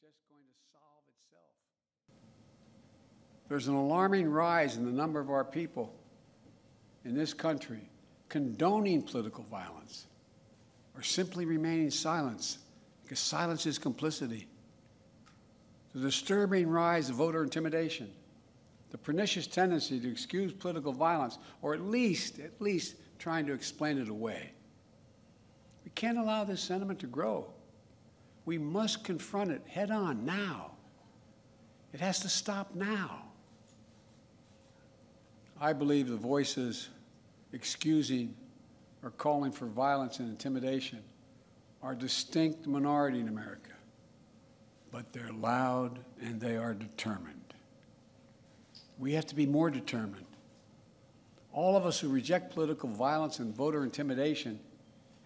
just going to solve itself. There's an alarming rise in the number of our people in this country condoning political violence or simply remaining silent because silence is complicity. The disturbing rise of voter intimidation, the pernicious tendency to excuse political violence, or at least, at least trying to explain it away. We can't allow this sentiment to grow. We must confront it head on now. It has to stop now. I believe the voices excusing or calling for violence and intimidation are a distinct minority in America, but they're loud and they are determined. We have to be more determined. All of us who reject political violence and voter intimidation,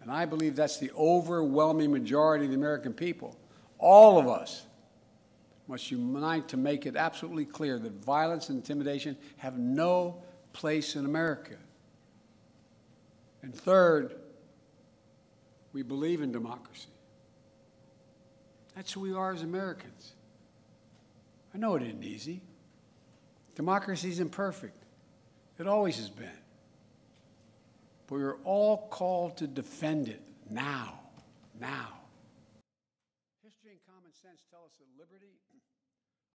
and I believe that's the overwhelming majority of the American people, all of us must unite to make it absolutely clear that violence and intimidation have no place in America. And third, we believe in democracy. That's who we are as Americans. I know it isn't easy. Democracy isn't perfect, it always has been. But we're all called to defend it now, now. History and common sense tell us that liberty